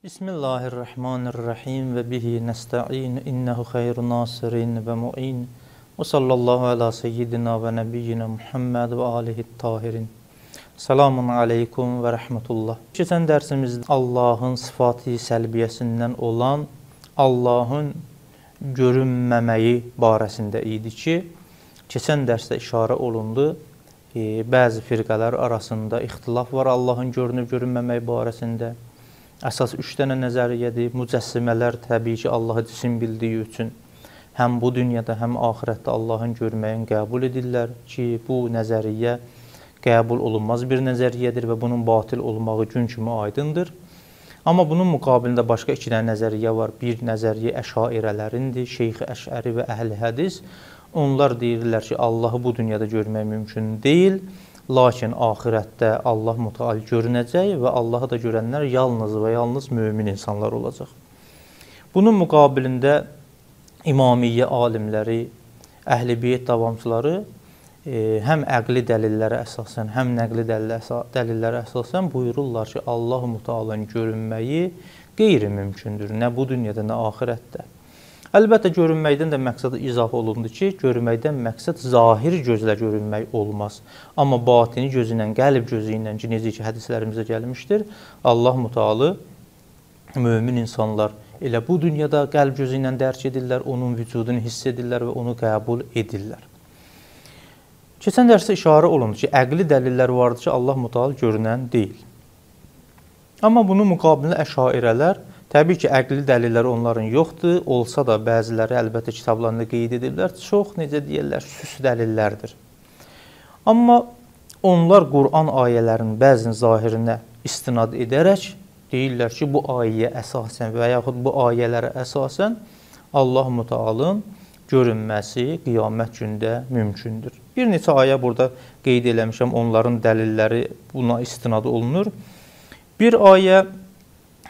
Bismillahirrahmanirrahim və bihi nəstəin innəhu xeyru nasirin və muin və sallallahu alə seyyidina və nəbiyyina Muhammed və alihi tahirin Selamun aleykum və rəhmətullah. Keçən dərsimizdə Allahın sifati səlbiyyəsindən olan Allahın görünməməyi barəsində idi ki, keçən dərsdə işarə olundu. Bəzi firqələr arasında ixtilaf var Allahın görünüb görünməməyi barəsində. Əsas 3 dənə nəzəriyyədir. Mücəssimələr təbii ki, Allahı cisim bildiyi üçün həm bu dünyada, həm axirətdə Allahın görməyini qəbul edirlər ki, bu nəzəriyyə qəbul olunmaz bir nəzəriyyədir və bunun batil olmağı gün kimi aydındır. Amma bunun müqabilində başqa iki dənə nəzəriyyə var. Bir nəzəriyyə əşairələrindir, Şeyx Əşəri və Əhl-i Hədis. Onlar deyirlər ki, Allahı bu dünyada görmək mümkün deyil. Lakin axirətdə Allah mütəal görünəcək və Allahı da görənlər yalnız və yalnız mömin insanlar olacaq. Bunun müqabilində imamiyyə alimləri, əhl-i beyt davamçıları həm əqli dəlillərə əsasən, həm nəqli dəlillərə əsasən buyururlar ki, Allah Mütaalın görünməyi qeyri-mümkündür, nə bu dünyada, nə axirətdə. Əlbəttə görünməkdən də məqsəd izah olundu ki, görməkdən məqsəd zahir gözlə görünmək olmaz. Amma batini gözü ilə, qəlb gözü ilə ki, necə ki hədislərimizdə gəlmişdir, Allah Mütaalı mömin insanlar elə bu dünyada qəlb gözü ilə dərk edirlər, onun vücudunu hiss edirlər və onu qəbul edirlər. Keçən dərsdə işarə olundu ki, əqli dəlillər vardır ki, Allah mütəal görünən deyil. Amma bunun müqabilində əşairələr, təbii ki, əqli dəlillər onların yoxdur, olsa da bəziləri əlbəttə kitablarında qeyd edirlər, çox necə deyirlər, süs dəlillərdir. Amma onlar Quran ayələrinin bəzinin zahirinə istinad edərək deyirlər ki, bu ayəyə əsasən və yaxud bu ayələrə əsasən Allah Mütəalın görünməsi qiyamət gündə mümkündür. Bir neçə ayə burada qeyd eləmişəm, onların dəlilləri buna istinad olunur. Bir ayə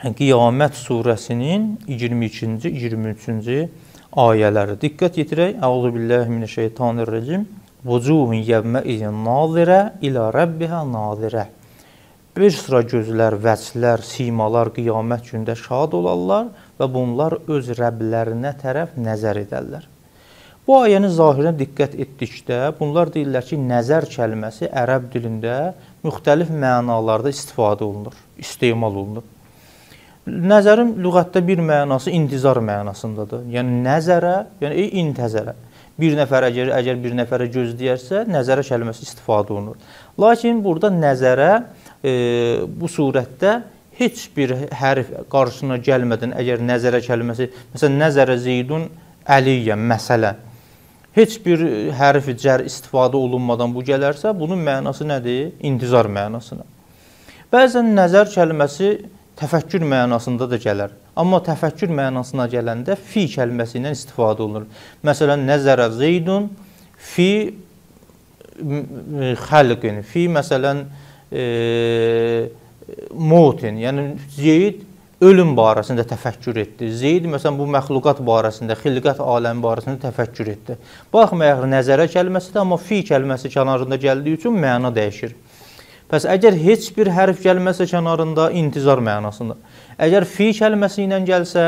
Qiyamət surəsinin 22-ci, 23-cü ayələri. Diqqət yetirək. Əuzu billahi mineşşeytanirracim. Vucuhun yevmə izin nazirə ilə rabbiha nazirə. Bir sıra gözlər, vəclər, simalar qiyamət gündə şad olarlar və bunlar öz Rəblərinə tərəf nəzər edərlər. Bu ayənin zahirinə diqqət etdikdə, bunlar deyirlər ki, nəzər kəlməsi ərəb dilində müxtəlif mənalarda istifadə olunur, istemal olunur. Nəzərin lüğətdə bir mənası intizar mənasındadır. Yəni nəzərə, yəni ey intəzərə. Bir nəfər əgər əgər bir nəfərə gözləyərsə, nəzərə kəlməsi istifadə olunur. Lakin burada nəzərə e, bu surətdə heç bir hərf qarşısına gəlmədən əgər nəzərə kəlməsi, məsələn nəzərə zeydun əliyyə məsələn heç bir hərf cər istifadə olunmadan bu gələrsə, bunun mənası nədir? İntizar mənasına. Bəzən nəzər kəlməsi təfəkkür mənasında da gələr. Amma təfəkkür mənasına gələndə fi kəlməsi ilə istifadə olunur. Məsələn, nəzərə zeydun fi xəlqin, fi məsələn e, mutin, yəni zeyd ölüm barəsində təfəkkür etdi. Zeyd məsələn bu məxluqat barəsində, xilqət aləmi barəsində təfəkkür etdi. Baxmayaraq nəzərə kəlməsidir, amma fi kəlməsi kənarında gəldiyi üçün məna dəyişir. Pəs əgər heç bir hərf gəlməsə kənarında intizar mənasında. Əgər fi kəlməsi ilə gəlsə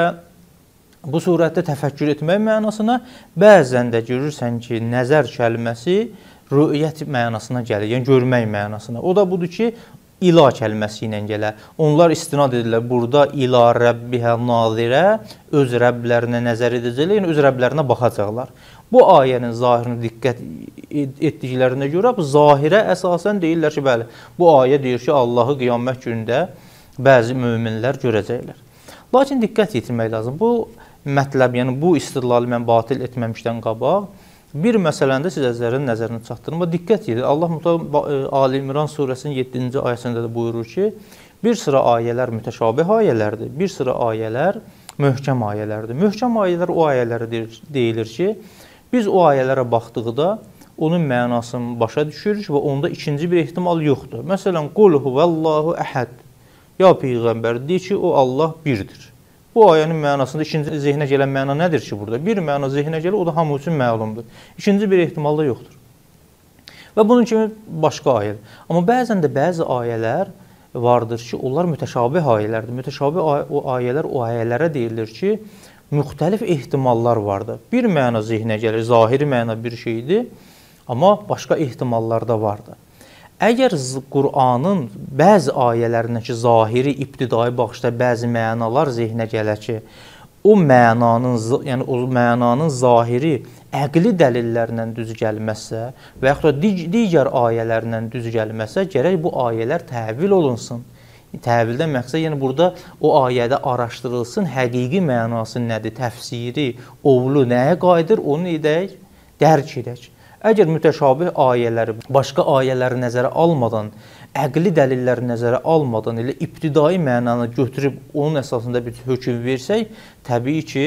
bu surətdə təfəkkür etmək mənasına, bəzən də görürsən ki, nəzər kəlməsi rü'yət mənasına gəlir, yəni görmək mənasına. O da budur ki, ila kəlməsi ilə gələ. Onlar istinad edirlər burada ila rəbbihə nazirə öz rəbblərinə nəzər edəcəklər, yəni öz rəbblərinə baxacaqlar. Bu ayənin zahirinə diqqət etdiklərinə görə bu zahirə əsasən deyirlər ki, bəli, bu ayə deyir ki, Allahı qiyamət günündə bəzi möminlər görəcəklər. Lakin diqqət yetirmək lazım. Bu mətləb, yəni bu istidlalı mən batil etməmişdən qabaq Bir məsələndə sizlərin nəzərinə çatdırma diqqət edin. Allah Mütəala e, Ali İmran surəsinin 7-ci ayəsində də buyurur ki, bir sıra ayələr mütəşabih ayələrdir, bir sıra ayələr möhkəm ayələrdir. Möhkəm ayələr o ayələrə deyilir ki, biz o ayələrə baxdıqda onun mənasını başa düşürük və onda ikinci bir ehtimal yoxdur. Məsələn, qul huvallahu əhəd. Ya peyğəmbər de ki, o Allah birdir. Bu ayənin mənasında ikinci zehnə gələn məna nədir ki burada? Bir məna zehnə gəlir, o da hamı üçün məlumdur. İkinci bir ehtimal da yoxdur. Və bunun kimi başqa ayələr. Amma bəzən də bəzi ayələr vardır ki, onlar mütəşabih ayələrdir. Mütəşabih ay o ayələr o ayələrə deyilir ki, müxtəlif ehtimallar vardır. Bir məna zehnə gəlir, zahiri məna bir şeydir, amma başqa ehtimallar da vardır. Əgər Qur'anın bəzi ayələrindəki zahiri, ibtidai baxışda bəzi mənalar zehnə gələr ki, o mənanın, yəni o mənanın zahiri əqli dəlillərlə düz gəlməzsə və yaxud da digər ayələrlə düz gəlməzsə, gərək bu ayələr təvil olunsun. Təvildən məqsəd yəni burada o ayədə araşdırılsın, həqiqi mənası nədir, təfsiri, ovlu nəyə qayıdır, onu edək, dərk edək. Əgər mütəşabih ayələri başqa ayələri nəzərə almadan əqli dəlilləri nəzərə almadan elə ibtidai mənanı götürüb onun əsasında bir hökm versək, təbii ki,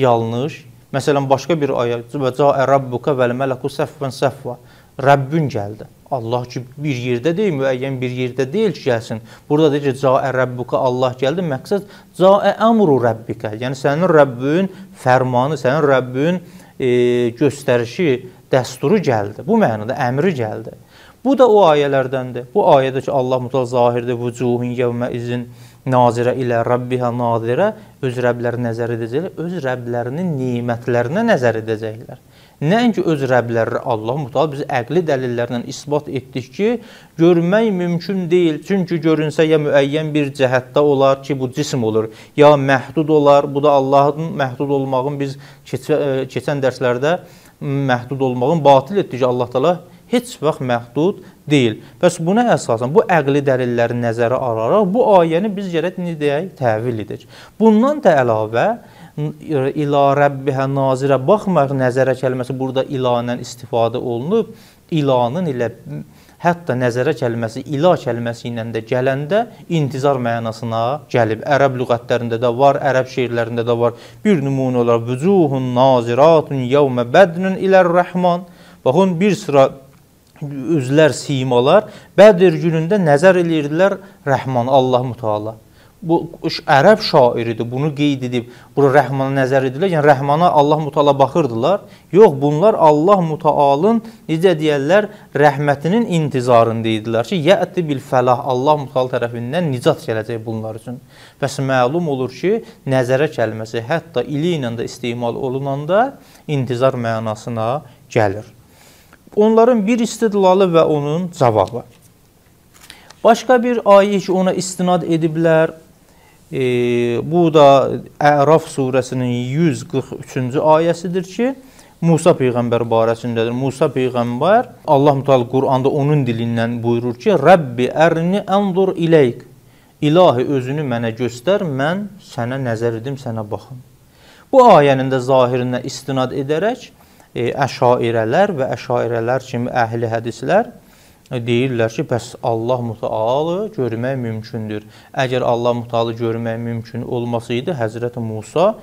yanlış. Məsələn, başqa bir ayə cəə rabbuka vəl mələku səffən səffə. Rəbbün gəldi. Allah ki, bir yerdə deyil, müəyyən bir yerdə deyil ki, gəlsin. Burada deyir ki, cəə rabbuka Allah gəldi. Məqsəd cəə əmru rabbika. Yəni sənin Rəbbün fərmanı, sənin Rəbbün e, göstərişi, dəsturu gəldi. Bu mənada əmri gəldi. Bu da o ayələrdəndir. Bu ayədə ki, Allah mütəal zahirdə vücuhun yevmə izin nazirə ilə Rabbiha nazirə öz Rəbləri nəzər edəcəklər, öz Rəblərinin nemətlərinə nəzər edəcəklər. Nəinki öz Rəbləri Allah mütəal biz əqli dəlillərlə isbat etdik ki, görmək mümkün deyil. Çünki görünsə ya müəyyən bir cəhətdə olar ki, bu cism olur, ya məhdud olar. Bu da Allahın məhdud olmağın biz keçə, keçən dərslərdə məhdud olmağın batil etdik ki, Allah təala heç vaxt məhdud deyil. Bəs buna əsasən bu əqli dəlilləri nəzərə alaraq bu ayəni biz gərək nə deyək? Təvil edək. Bundan da əlavə ila rabbihə nazirə baxmayaraq nəzərə kəlməsi burada ilanən istifadə olunub. İlanın ilə hətta nəzərə kəlməsi ila kəlməsi ilə də gələndə intizar mənasına gəlib. Ərəb lüğətlərində də var, ərəb şeirlərində də var. Bir nümunə olaraq vücuhun naziratun yevmə bədnun ilər-rəhman. Baxın bir sıra üzlər, simalar Bədir günündə nəzər eləyirdilər Rəhman Allah Müteala. Bu ərəb şairidir, bunu qeyd edib, bura Rəhmana nəzər edirlər. Yəni Rəhmana Allah Müteala baxırdılar. Yox, bunlar Allah Mütealın necə deyirlər, rəhmətinin intizarında idilər ki, yəti bil fəlah Allah Müteala tərəfindən nicat gələcək bunlar üçün. Bəs məlum olur ki, nəzərə kəlməsi hətta ili ilə də istemal olunanda intizar mənasına gəlir. Onların bir istidlalı və onun cavabı. Başqa bir ayə ki, ona istinad ediblər. E, bu da Əraf surəsinin 143-cü ayəsidir ki, Musa peyğəmbər barəsindədir. Musa peyğəmbər Allah Mütəala Quranda onun dilindən buyurur ki: "Rəbbi ərni anzur ileyk." İlahi özünü mənə göstər, mən sənə nəzər edim, sənə baxım. Bu ayənin də zahirinə istinad edərək e, əşairələr və əşairələr kimi əhli hədislər deyirlər ki, bəs Allah Mütəalı görmək mümkündür. Əgər Allah Mütəalı görmək mümkün olmasaydı, Həzrət Musa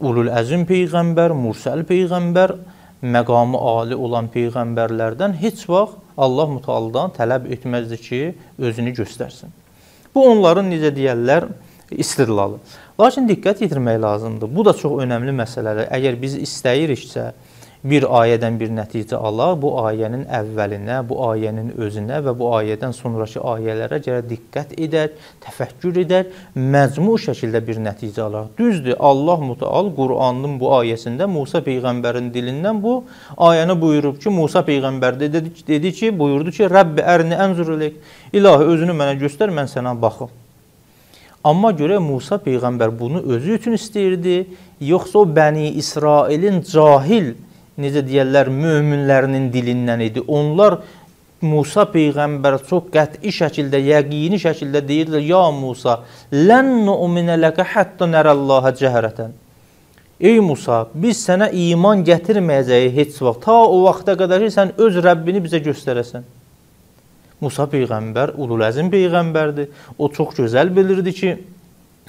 ulul əzm peyğəmbər, mursəl peyğəmbər, məqamı ali olan peyğəmbərlərdən heç vaxt Allah Mütəalıdan tələb etməzdi ki, özünü göstərsin. Bu onların necə deyirlər, istirlalı. Lakin diqqət yetirmək lazımdır. Bu da çox önəmli məsələdir. Əgər biz istəyiriksə, bir ayədən bir nəticə alaq, bu ayənin əvvəlinə, bu ayənin özünə və bu ayədən sonrakı ayələrə görə diqqət edək, təfəkkür edək, məcmu şəkildə bir nəticə alaq. Düzdür, Allah Mütəal Qur'anın bu ayəsində Musa peyğəmbərin dilindən bu ayəni buyurub ki, Musa peyğəmbər dedi, dedi ki, buyurdu ki, Rəbbi ərini ənzur elək. İlahi özünü mənə göstər, mən sənə baxım. Amma görə Musa peyğəmbər bunu özü üçün istəyirdi, yoxsa o Bəni İsrailin cahil necə deyirlər, möminlərinin dilindən idi. Onlar Musa peyğəmbər çox qəti şəkildə, yəqini şəkildə deyirlər: "Ya Musa, lən nu'minə ləkə hatta nərəllaha cəhrətən." Ey Musa, biz sənə iman gətirməyəcəyik heç vaxt ta o vaxta qədər ki, sən öz Rəbbini bizə göstərəsən. Musa peyğəmbər ulul əzm peyğəmbərdir. O çox gözəl bilirdi ki,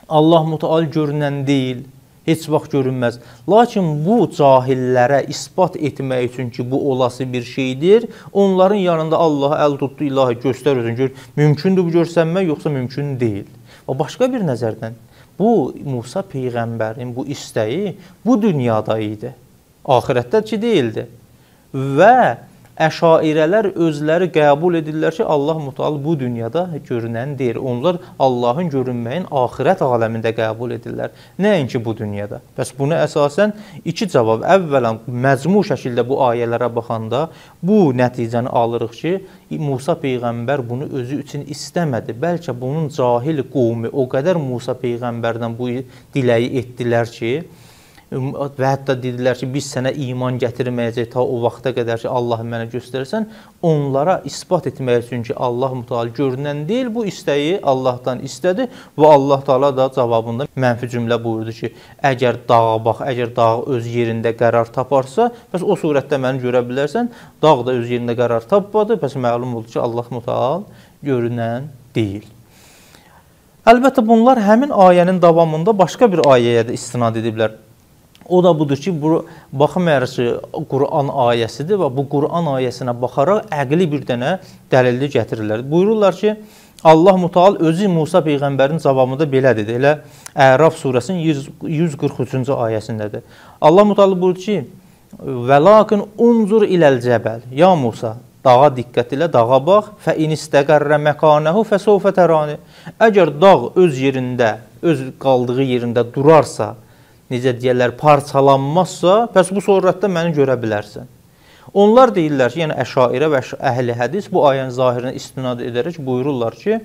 Allah Mütəal görünən deyil, heç vaxt görünməz. Lakin bu cahillərə isbat etmək üçün ki, bu olası bir şeydir, onların yanında Allah əl tutdu, ilahi göstər özün gör, mümkündür bu görsənmək, yoxsa mümkün deyil. Və başqa bir nəzərdən bu Musa peyğəmbərin bu istəyi bu dünyada idi. Axirətdə ki deyildi. Və Əşairələr özləri qəbul edirlər ki, Allah Mütəal bu dünyada görünən deyil. Onlar Allahın görünməyin axirət aləmində qəbul edirlər. Nəinki bu dünyada. Bəs buna əsasən iki cavab. Əvvələn məcmu şəkildə bu ayələrə baxanda bu nəticəni alırıq ki, Musa peyğəmbər bunu özü üçün istəmədi. Bəlkə bunun cahil qovmi o qədər Musa peyğəmbərdən bu diləyi etdilər ki, və hətta dedilər ki, biz sənə iman gətirməyəcək ta o vaxta qədər ki, Allah mənə göstərsən, onlara isbat etmək üçün ki, Allah mütəal görünən deyil, bu istəyi Allahdan istədi və Allah Taala da cavabında mənfi cümlə buyurdu ki, əgər dağa bax, əgər dağ öz yerində qərar taparsa, bəs o surətdə məni görə bilərsən, dağ da öz yerində qərar tapmadı, bəs məlum oldu ki, Allah mütəal görünən deyil. Əlbəttə bunlar həmin ayənin davamında başqa bir ayəyə də istinad ediblər. O da budur ki, bu baxmayaraq ki, Quran ayəsidir və bu Quran ayəsinə baxaraq əqli bir dənə dəlilli gətirirlər. Buyururlar ki, Allah Müteal özü Musa peyğəmbərin cavabında belə dedi. Elə Əraf surəsinin 143-cü ayəsindədir. Allah Müteal buyurur ki: "Və lakin unzur iləl cəbəl." Ya Musa, dağa diqqət ilə dağa bax. Fə in istəqərrə məkanəhu fəsawfə tərani. Əgər dağ öz yerində, öz qaldığı yerində durarsa, necə deyirlər, parçalanmazsa, bəs bu surətdə məni görə bilərsən. Onlar deyirlər ki, yəni əşairə və əhli hədis bu ayənin zahirinə istinad edərək buyururlar ki,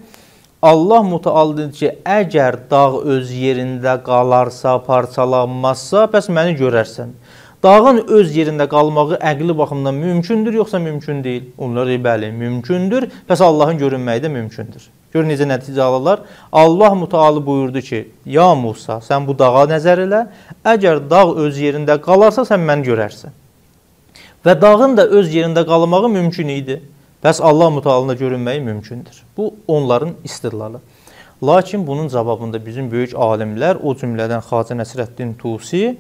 Allah mütəallidir ki, əgər dağ öz yerində qalarsa, parçalanmazsa, bəs məni görərsən. Dağın öz yerində qalmağı əqli baxımdan mümkündür, yoxsa mümkün deyil? Onlar deyir, bəli, mümkündür, bəs Allahın görünməyi də mümkündür. Gör necə nəticə alırlar. Allah mütəali buyurdu ki, ya Musa, sən bu dağa nəzər elə, əgər dağ öz yerində qalarsa, sən məni görərsən. Və dağın da öz yerində qalmağı mümkün idi. Bəs Allah mütəalında görünməyi mümkündür. Bu, onların istidlalı. Lakin bunun cavabında bizim böyük alimlər, o cümlədən Xacə Nəsrəddin Tusi,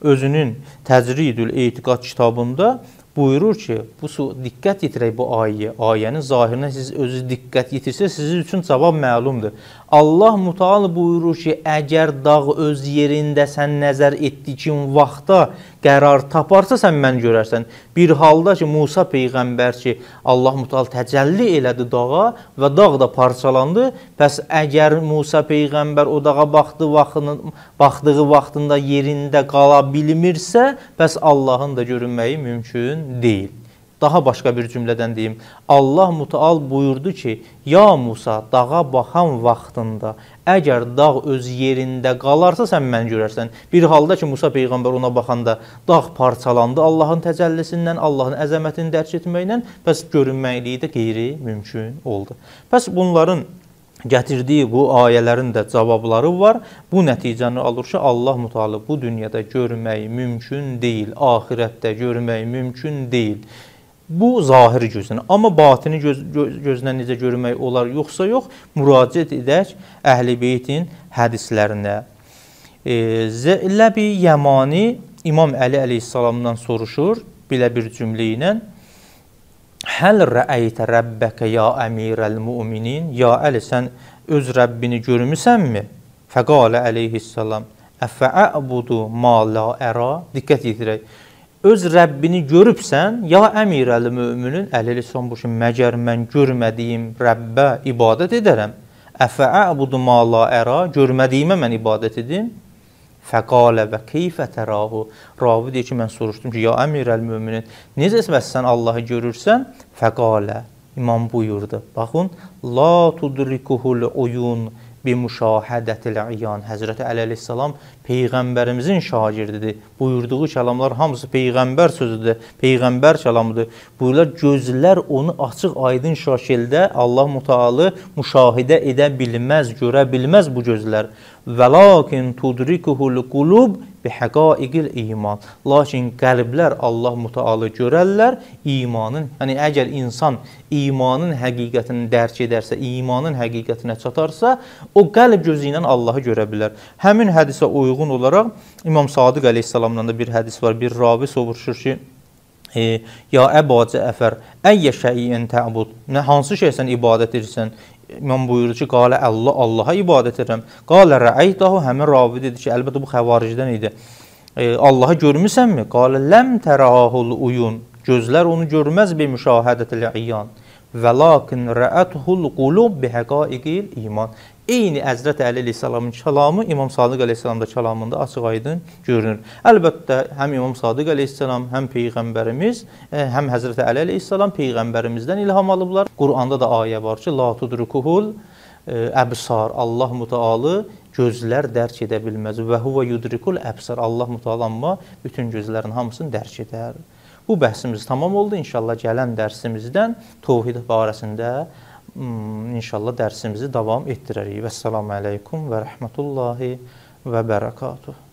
özünün Təcridül Etiqad kitabında buyurur ki, bu diqqət yetirək bu ayəyə. Ayənin zahirinə siz özünüz diqqət yetirsəz, sizin üçün cavab məlumdur. Allah Müteala buyurur ki, əgər dağ öz yerində sən nəzər etdiyin vaxtda qərar taparsa sən mən görərsən. Bir halda ki, Musa peyğəmbər ki, Allah Müteala təcəlli elədi dağa və dağ da parçalandı. Bəs əgər Musa peyğəmbər o dağa baxdı vaxtının baxdığı vaxtında yerində qala bilmirsə, bəs Allahın da görünməyi mümkün deyil. Daha başqa bir cümlədən deyim. Allah Müteal buyurdu ki, Ya Musa, dağa baxan vaxtında əgər dağ öz yerində qalarsa sən məni görərsən. Bir halda ki, Musa peyğəmbər ona baxanda dağ parçalandı Allahın təcəllisindən, Allahın əzəmətini dərk etməklə, bəs görünməkliyi də qeyri-mümkün oldu. Bəs bunların gətirdiyi bu ayələrin də cavabları var. Bu nəticəni alır ki, Allah Müteala bu dünyada görməyi mümkün deyil, axirətdə görməyi mümkün deyil. Bu zahiri gözlə. Amma batini göz, göz, gözlə necə görmək olar, yoxsa yox, müraciət edək Əhl-i Beytin hədislərinə. E, Zələbi Yəmani İmam Əli əleyhissalamdan soruşur belə bir cümlə ilə: Həl rəəytə rəbbəkə ya əmirəl müminin? Ya Əli sən öz Rəbbini görmüsənmi? Fəqalə əleyhissalam: Əfə'budu ma la əra? Diqqət yetirək öz Rəbbini görübsən, ya əmirəli möminin əlili son bu ki, məgər mən görmədiyim Rəbbə ibadət edərəm. Əfə'budu ma la əra, görmədiyimə mən ibadət edim. Fəqalə və keyfə tərahu. Ravi deyir ki, mən soruşdum ki, ya əmirəl möminin, necə bəs sən Allahı görürsən? Fəqalə. İmam buyurdu. Baxın, la tudrikuhul uyun bi müşahədətil iyan. Həzrəti Əli əleyhissalam peyğəmbərimizin şagirdidir. Buyurduğu kəlamlar hamısı peyğəmbər sözüdür, peyğəmbər kəlamıdır. Buyurlar gözlər onu açıq-aydın şəkildə Allah Mütəalı müşahidə edə bilməz, görə bilməz bu gözlər. Vəlakin tudrikuhul qulub bihəqaiqil iman. Lakin qəlblər Allah Mütəalı görərlər imanın. Yəni əgər insan imanın həqiqətini dərk edərsə, imanın həqiqətinə çatarsa, o qəlb gözü ilə Allahı görə bilər. Həmin hədisə uyğun olaraq İmam Sadiq əleyhissalamdan da bir hədis var. Bir ravi soruşur ki, e, ya Əba Cəfər, əyyə şəiyyən təbud? Nə hansı şeysən ibadət edirsən? İmam buyurur ki, qalə Allah, Allaha ibadət edirəm. Qalə rəəydahu, həmin ravi dedi ki, əlbəttə bu xəvaricdən idi. E, Allahı görmüsənmi? Qalə ləm tərahul uyun. Gözlər onu görməz bi müşahədətil iyyan. Və lakin rəətuhul qulub bi həqaiqil iman. Eyni Həzrət Əli əleyhissalamın kəlamı İmam Sadiq əleyhissalam da kəlamında açıq-aydın görünür. Əlbəttə, həm İmam Sadiq əleyhissalam, həm peyğəmbərimiz, e, həm Həzrət Əli əleyhissalam peyğəmbərimizdən ilham alıblar. Quranda da ayə var ki, la tudrukuhul e, əbsar. Allah Mütəalı gözlər dərk edə bilməz. Və huve yudrikul əbsar. Allah Mütəalı amma bütün gözlərin hamısını dərk edər. Bu bəhsimiz tamam oldu. İnşallah gələn dərsimizdən təvhid barəsində inşallah dərsimizi davam etdirərik. Vəssalamu aleykum və rəhmətullahi və bərəkatuhu.